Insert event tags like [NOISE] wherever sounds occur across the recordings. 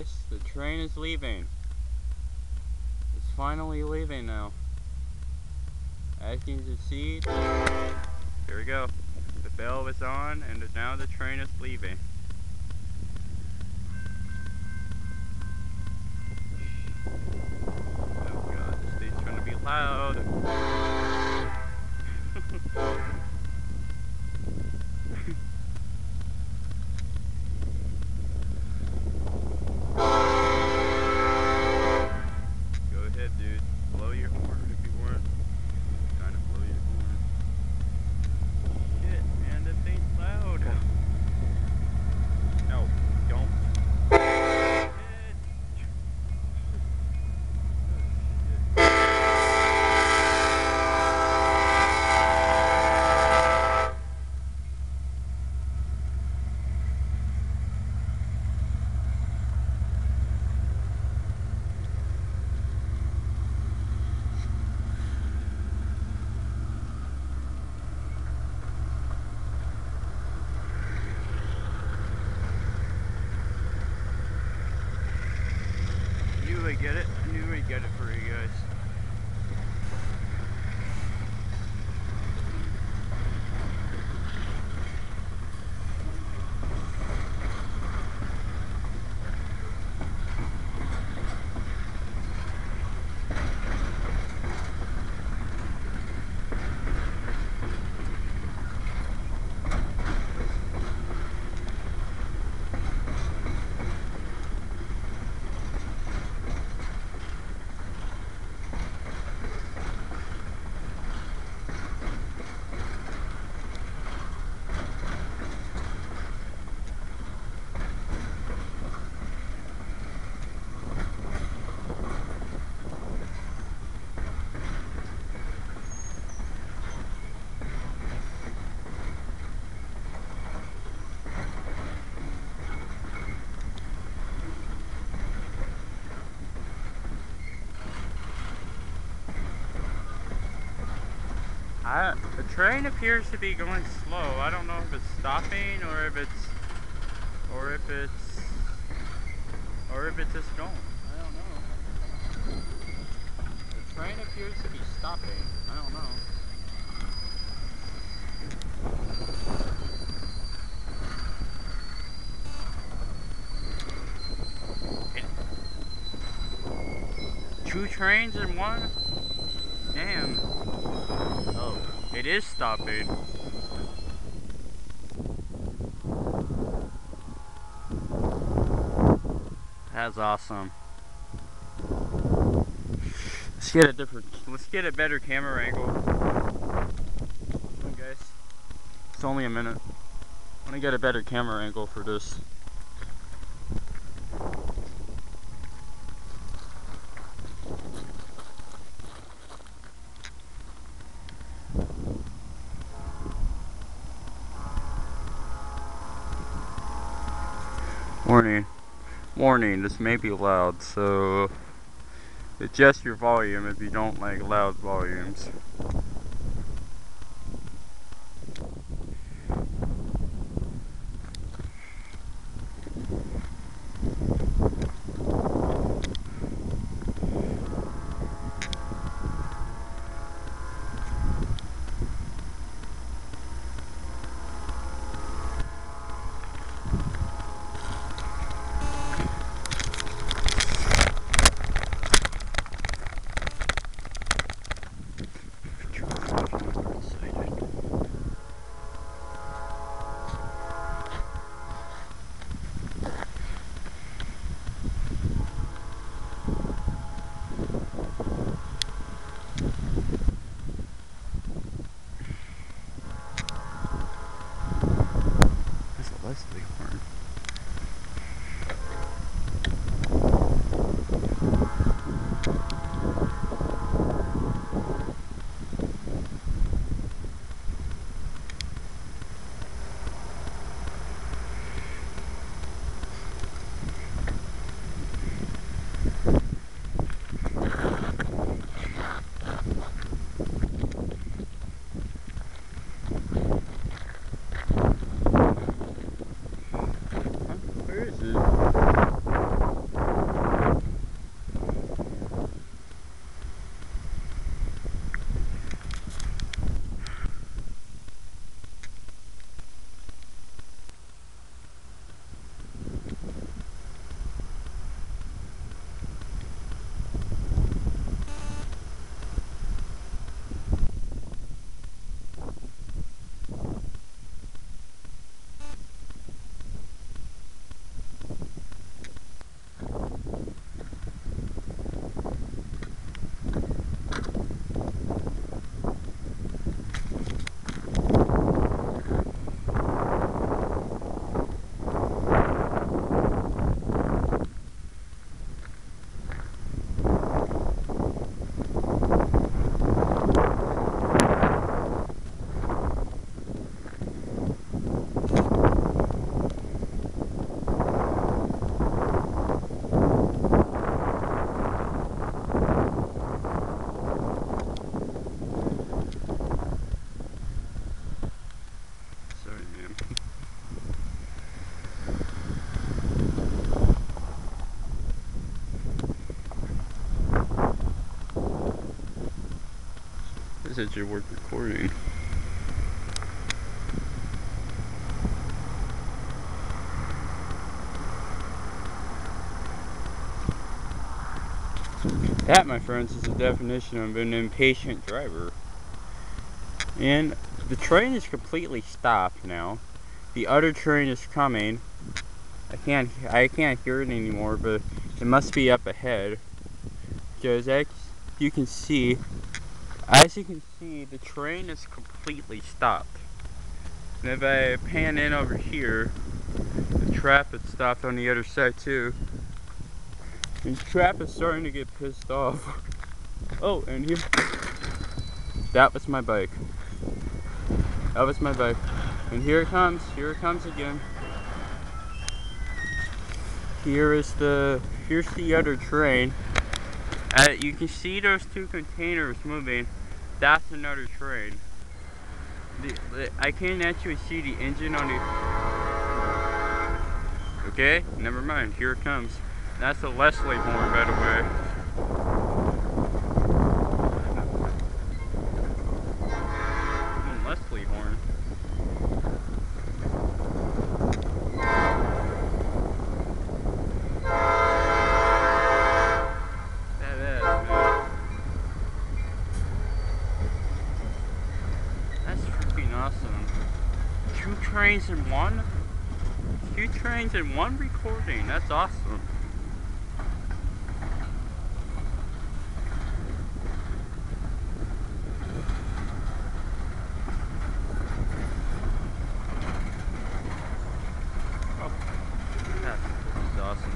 The train is leaving. It's finally leaving now. As you can see, here we go. The bell is on and now the train is leaving. Oh god, this thing's gonna be loud. Go ahead, dude. Blow your horn if you want. Trying to blow your horn. Shit, man, that thing's loud. No, don't. Shit. Oh, shit. Knew I'd get it. I knew I'd get it for you guys. I, the train appears to be going slow. I don't know if it's stopping or if it's or if it's or if it's just going. I don't know. The train appears to be stopping. I don't know. Two trains in one? Damn. Oh, it is stopping. That's awesome. Let's get a different, let's get a better camera angle. Come on, guys. It's only a minute. I want to get a better camera angle for this. Warning. Warning, this may be loud, so adjust your volume if you don't like loud volumes. Is your work recording. That, my friends, is the definition of an impatient driver. And the train is completely stopped now. The other train is coming. I can't I can't hear it anymore, but it must be up ahead. Because as you can see, as you can see, the train is completely stopped. And if I pan in over here, the traffic stopped on the other side too. And trap is starting to get pissed off. [LAUGHS] Oh, and here, that was my bike. That was my bike. And here it comes, here it comes again. Here is the, here's the other train. Uh, you can see those two containers moving. That's another train. The, the, I can't actually see the engine on the... Okay, never mind, here it comes. That's a Leslie horn, by the way. Hmm, Leslie horn. Badass, man. That's freaking awesome. Two trains in one? Two trains in one recording. That's awesome. Oh, that's awesome.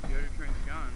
The other train's gone.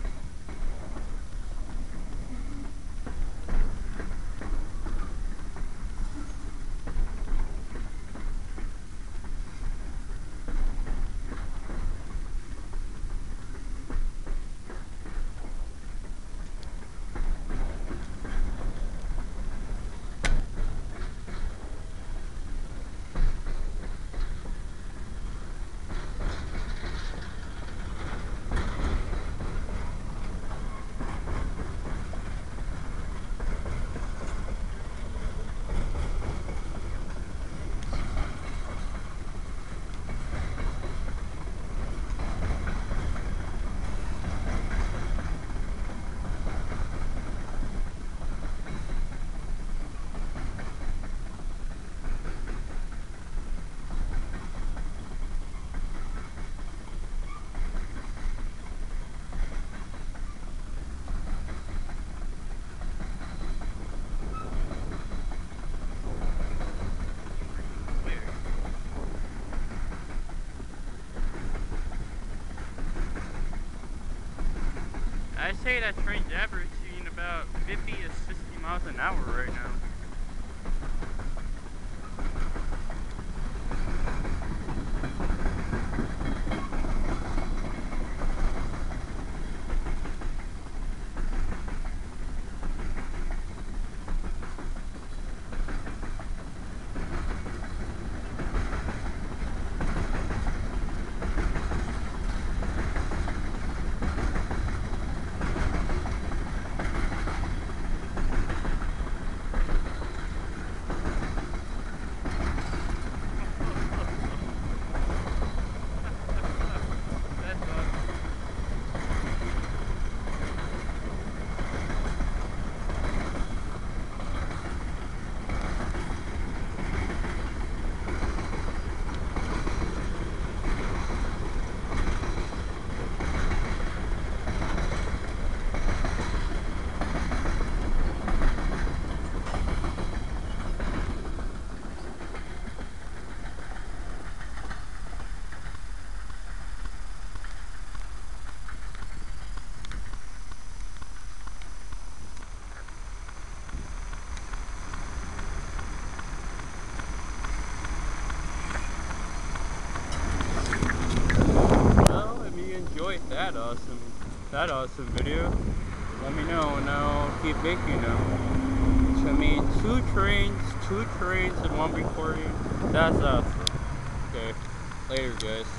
I say that train's averaging about 50 to 60 miles an hour right now. That's awesome. Well, if you enjoyed that awesome, that awesome video, let me know and I'll keep making them. So, I mean, two trains, two trains and one recording. That's awesome. Okay, later guys.